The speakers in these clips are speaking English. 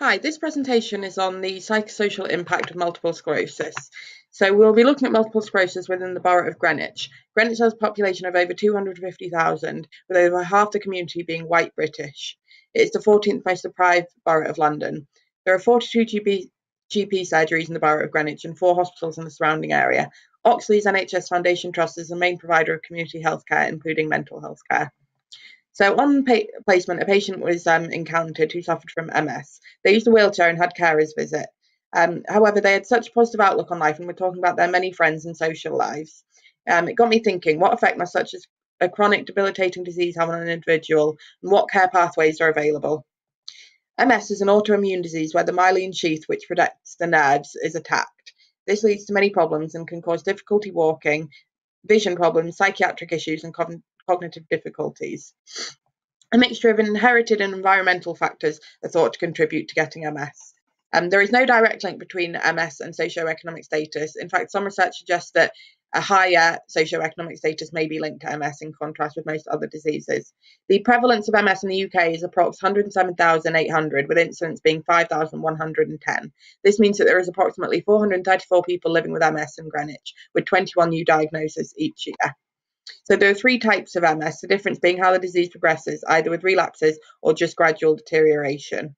Hi, this presentation is on the psychosocial impact of multiple sclerosis. So we'll be looking at multiple sclerosis within the borough of Greenwich. Greenwich has a population of over 250,000, with over half the community being white British. It is the 14th most deprived borough of London. There are 42 GP, GP surgeries in the borough of Greenwich and four hospitals in the surrounding area. Oxleas NHS Foundation Trust is the main provider of community healthcare, including mental health care. So on placement, a patient was um, encountered who suffered from MS. They used a wheelchair and had carers visit. Um, however, they had such a positive outlook on life and were talking about their many friends and social lives. Um, it got me thinking, what effect must such a chronic debilitating disease have on an individual and what care pathways are available? MS is an autoimmune disease where the myelin sheath, which protects the nerves, is attacked. This leads to many problems and can cause difficulty walking, vision problems, psychiatric issues, and cognitive difficulties. A mixture of inherited and environmental factors are thought to contribute to getting MS. Um, there is no direct link between MS and socioeconomic status. In fact, some research suggests that a higher socioeconomic status may be linked to MS in contrast with most other diseases. The prevalence of MS in the UK is approximately 107,800, with incidence being 5,110. This means that there is approximately 434 people living with MS in Greenwich, with 21 new diagnoses each year. So there are three types of MS, the difference being how the disease progresses, either with relapses or just gradual deterioration.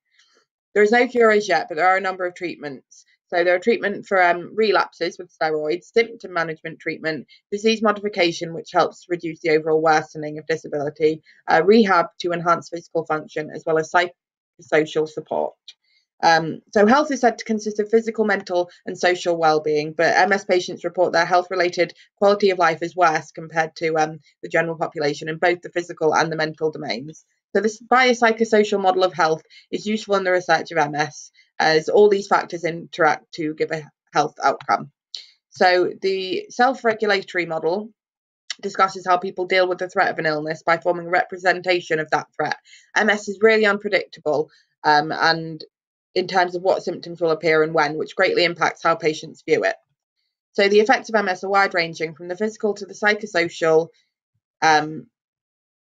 There is no cure as yet, but there are a number of treatments. So there are treatment for um, relapses with steroids, symptom management treatment, disease modification, which helps reduce the overall worsening of disability, uh, rehab to enhance physical function, as well as psychosocial support. Um, so health is said to consist of physical, mental, and social well-being, but MS patients report their health-related quality of life is worse compared to um, the general population in both the physical and the mental domains. So this biopsychosocial model of health is useful in the research of MS, as all these factors interact to give a health outcome. So the self-regulatory model discusses how people deal with the threat of an illness by forming a representation of that threat. MS is really unpredictable um, and in terms of what symptoms will appear and when, which greatly impacts how patients view it. So the effects of MS are wide ranging from the physical to the psychosocial um,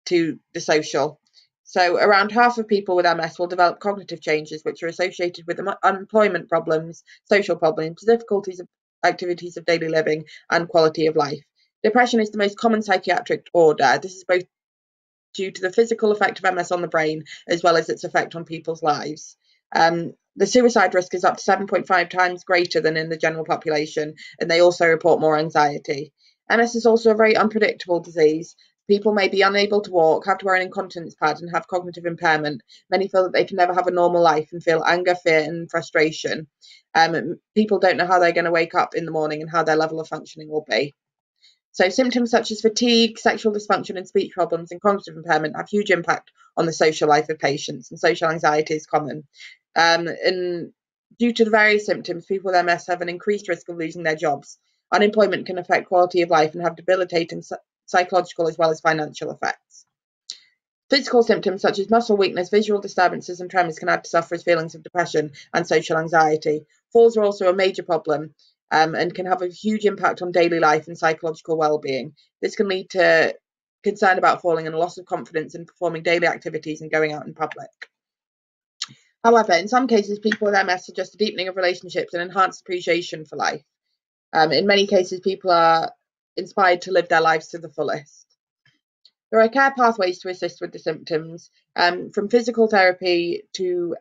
to the social. So around half of people with MS will develop cognitive changes which are associated with unemployment problems, social problems, difficulties of activities of daily living and quality of life. Depression is the most common psychiatric order. This is both due to the physical effect of MS on the brain as well as its effect on people's lives. Um, the suicide risk is up to 7.5 times greater than in the general population, and they also report more anxiety. MS is also a very unpredictable disease. People may be unable to walk, have to wear an incontinence pad, and have cognitive impairment. Many feel that they can never have a normal life and feel anger, fear, and frustration. Um, people don't know how they're going to wake up in the morning and how their level of functioning will be. So symptoms such as fatigue, sexual dysfunction and speech problems and cognitive impairment have huge impact on the social life of patients and social anxiety is common. Um, and due to the various symptoms, people with MS have an increased risk of losing their jobs. Unemployment can affect quality of life and have debilitating psychological as well as financial effects. Physical symptoms such as muscle weakness, visual disturbances, and tremors can add to sufferers' feelings of depression and social anxiety. Falls are also a major problem um, and can have a huge impact on daily life and psychological well-being. This can lead to concern about falling and a loss of confidence in performing daily activities and going out in public. However, in some cases, people with MS suggest a deepening of relationships and enhanced appreciation for life. Um, in many cases, people are inspired to live their lives to the fullest. There are care pathways to assist with the symptoms, um, from physical therapy to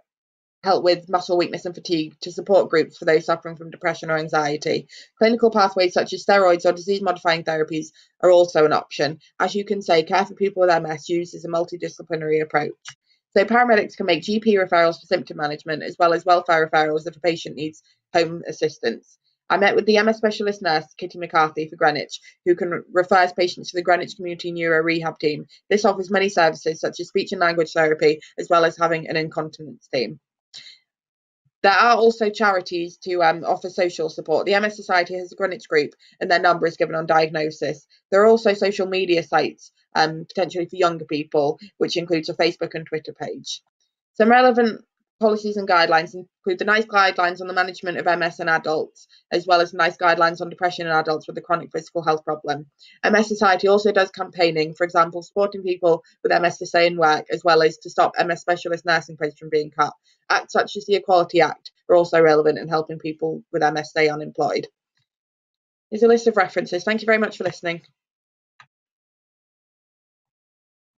help with muscle weakness and fatigue to support groups for those suffering from depression or anxiety. Clinical pathways such as steroids or disease modifying therapies are also an option. As you can say, care for people with MS uses a multidisciplinary approach. So paramedics can make GP referrals for symptom management as well as welfare referrals if a patient needs home assistance. I met with the MS specialist nurse, Kitty McCarthy, for Greenwich, who can refer patients to the Greenwich Community Neuro Rehab team. This offers many services such as speech and language therapy, as well as having an incontinence team. There are also charities to um, offer social support. The MS Society has a Greenwich group, and their number is given on diagnosis. There are also social media sites, um, potentially for younger people, which includes a Facebook and Twitter page. Some relevant policies and guidelines include the NICE guidelines on the management of MS in adults, as well as NICE guidelines on depression in adults with a chronic physical health problem. MS Society also does campaigning, for example, supporting people with MS to stay in work, as well as to stop MS specialist nursing posts from being cut. Acts such as the Equality Act are also relevant in helping people with MS stay unemployed. Here's a list of references. Thank you very much for listening.